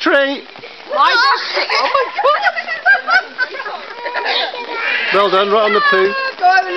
Tree! My Oh my god! Well done, right on the poo. Go over,